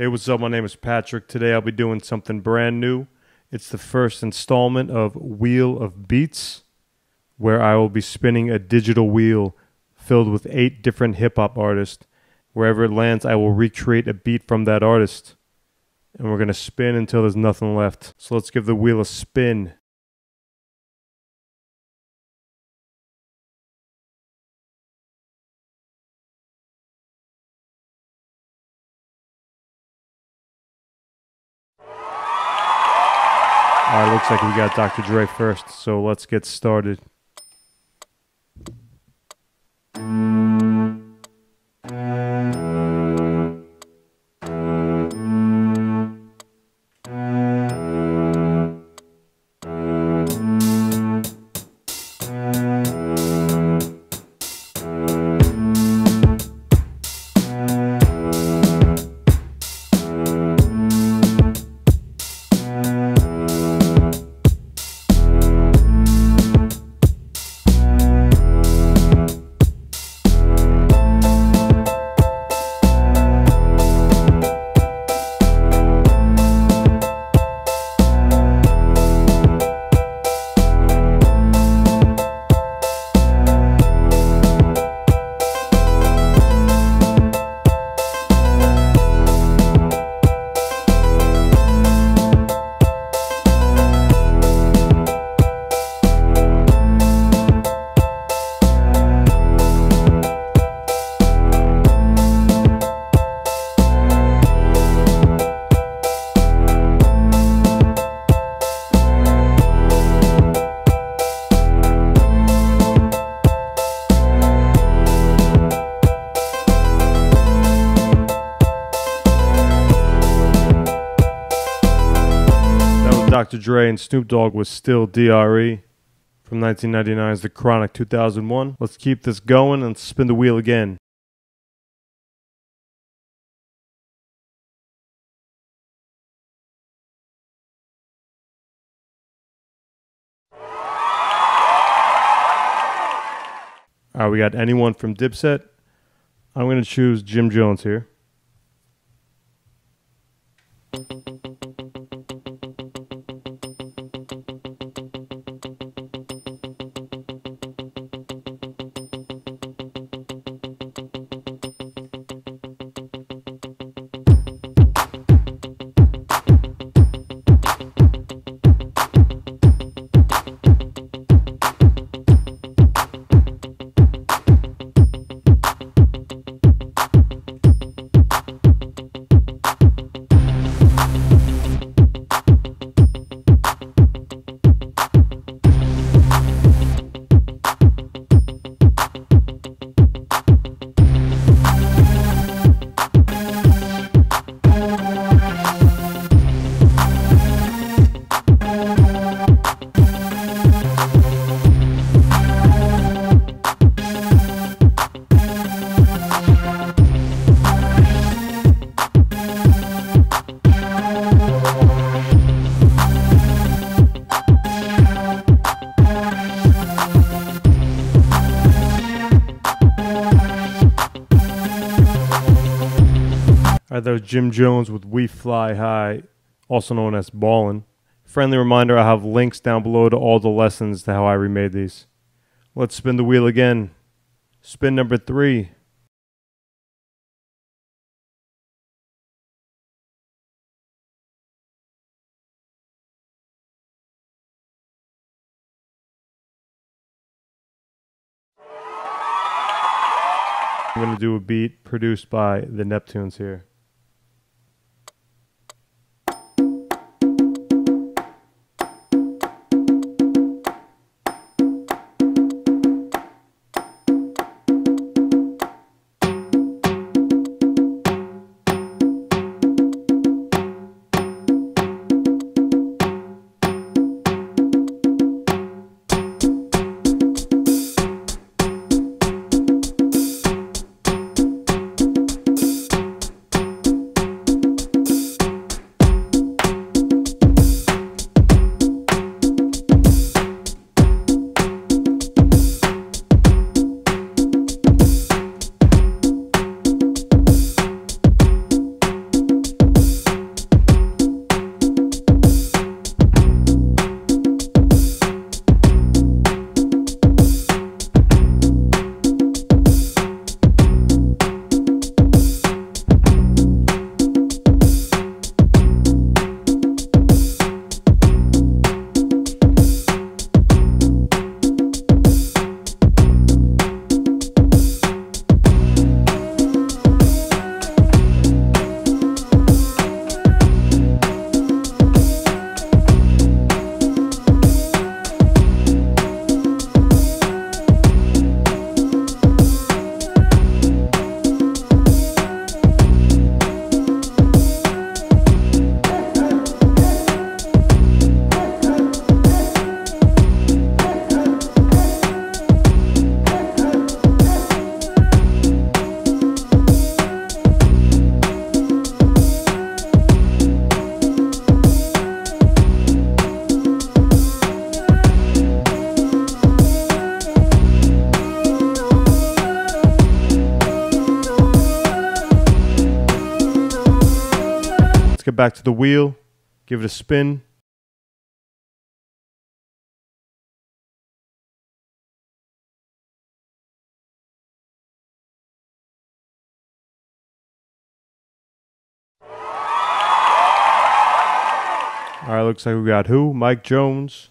Hey, what's up? My name is Patrick. Today I'll be doing something brand new. It's the first installment of Wheel of Beats, where I will be spinning a digital wheel filled with eight different hip hop artists. Wherever it lands, I will recreate a beat from that artist. And we're going to spin until there's nothing left. So let's give the wheel a spin. All right, looks like we got Dr. Dre first, so let's get started. Dr. Dre and Snoop Dogg was still DRE from 1999's The Chronic 2001. Let's keep this going and spin the wheel again. All right, we got anyone from Dipset. I'm going to choose Jim Jones here. That was Jim Jones with We Fly High, also known as Ballin'. Friendly reminder I have links down below to all the lessons to how I remade these. Let's spin the wheel again. Spin number three. I'm going to do a beat produced by the Neptunes here. Back to the wheel, give it a spin. All right, looks like we got who? Mike Jones.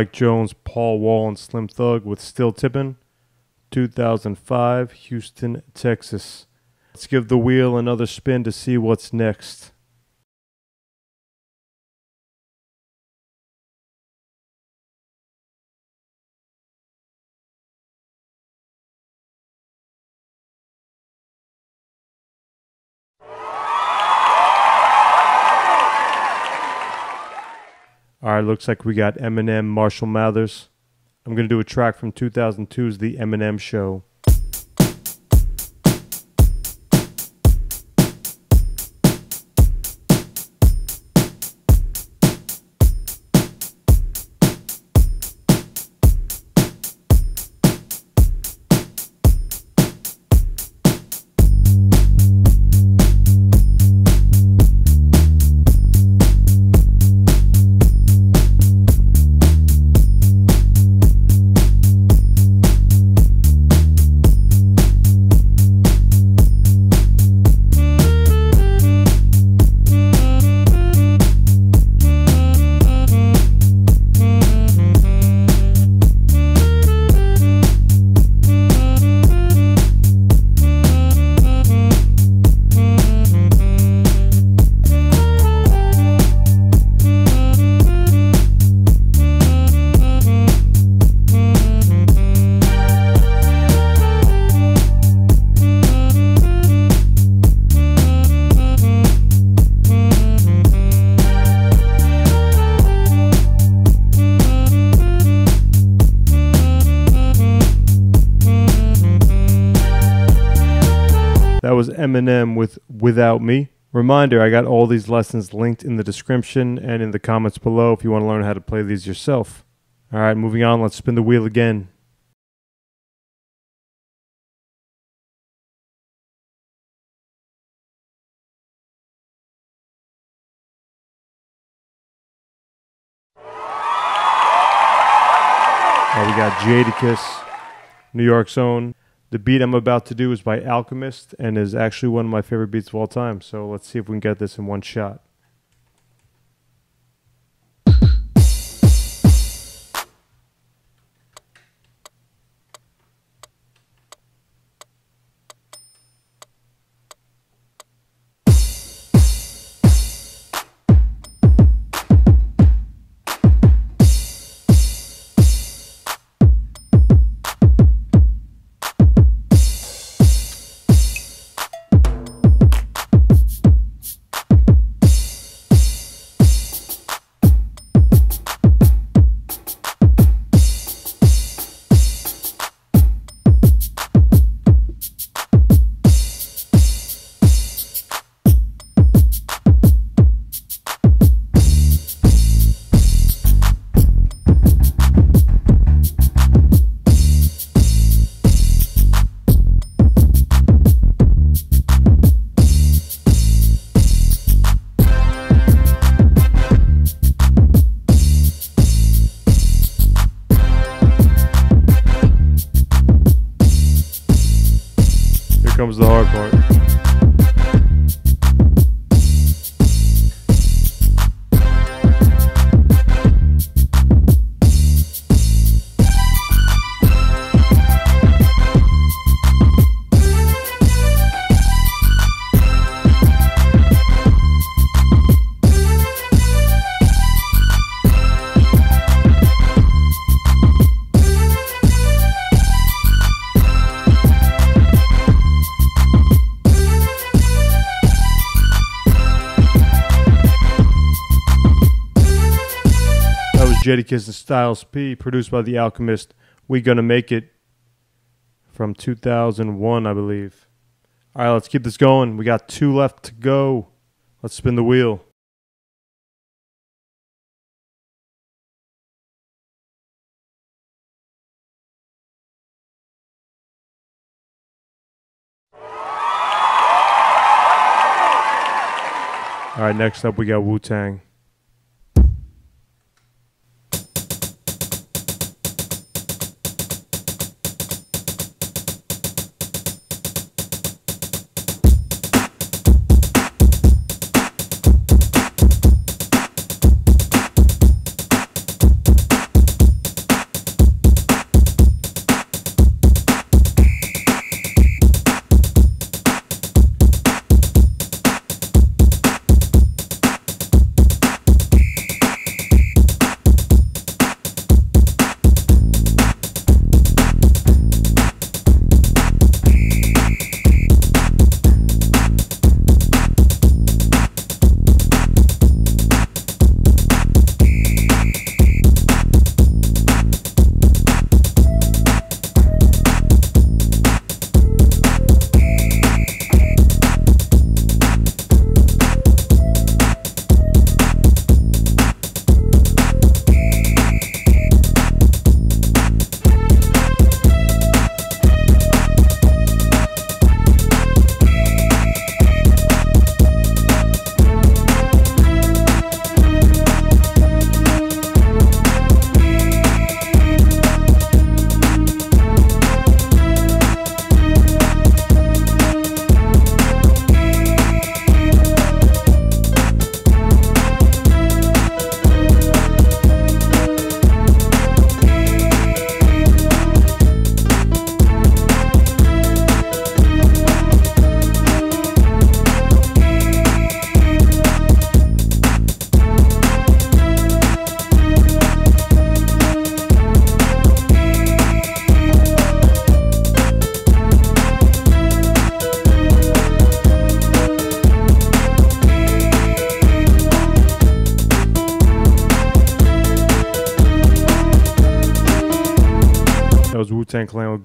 Mike Jones, Paul Wall, and Slim Thug with Still Tippin'. 2005, Houston, Texas. Let's give the wheel another spin to see what's next. All right, looks like we got Eminem, Marshall Mathers. I'm going to do a track from 2002's The Eminem Show. Was Eminem with Without Me. Reminder I got all these lessons linked in the description and in the comments below if you want to learn how to play these yourself. All right, moving on, let's spin the wheel again. Oh, we got Jadakiss, New York's own. The beat I'm about to do is by Alchemist and is actually one of my favorite beats of all time. So let's see if we can get this in one shot. Jadakiss and Styles P, produced by The Alchemist. We Gonna Make It from 2001, I believe. All right, let's keep this going. We got two left to go. Let's spin the wheel. All right, next up we got Wu Tang.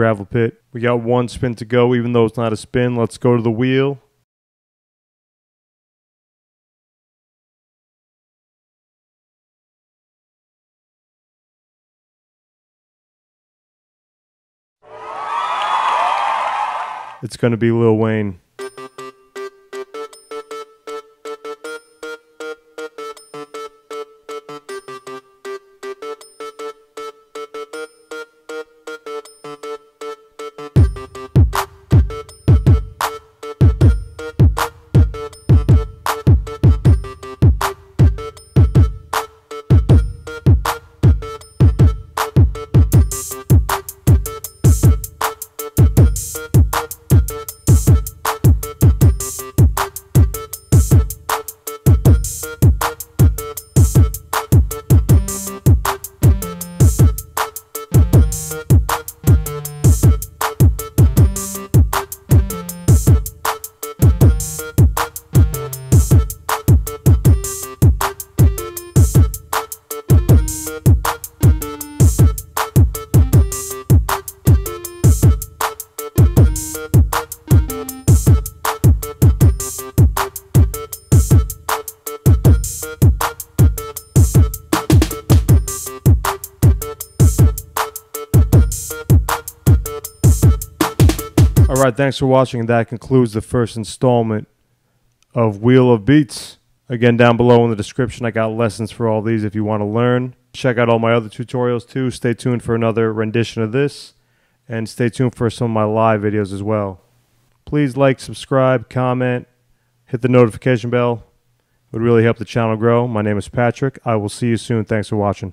Gravel Pit. We got one spin to go, even though it's not a spin. Let's go to the wheel. It's going to be Lil Wayne. Thanks for watching. That concludes the first installment of Wheel of Beats. Again, down below in the description, I got lessons for all these if you want to learn. Check out all my other tutorials too. Stay tuned for another rendition of this, and stay tuned for some of my live videos as well. Please like, subscribe, comment, hit the notification bell. It would really help the channel grow. My name is Patrick. I will see you soon. Thanks for watching.